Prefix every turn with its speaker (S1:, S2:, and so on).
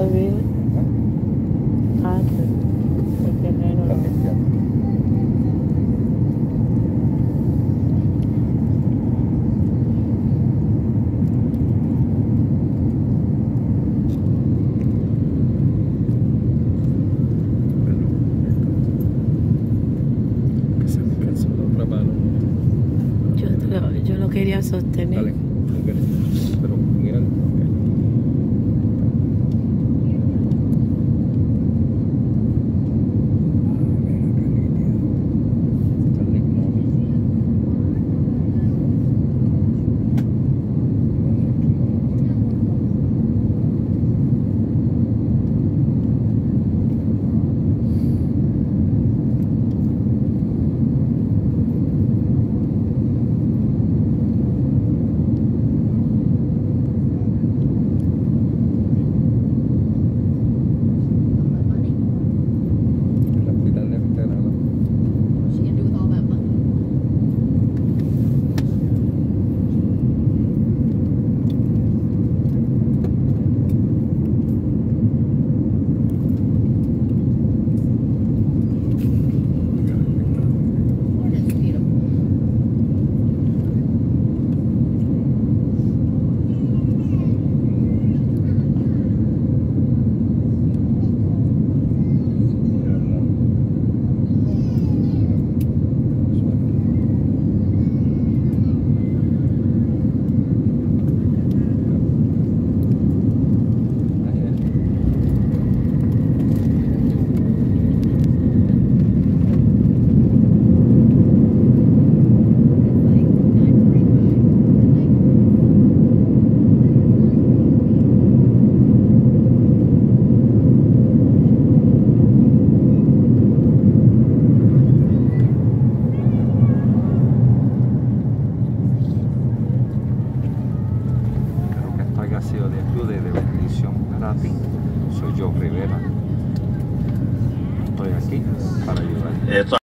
S1: I mean? ha sido de ayuda y de bendición para ti. Soy yo Rivera. Estoy aquí para
S2: ayudarte.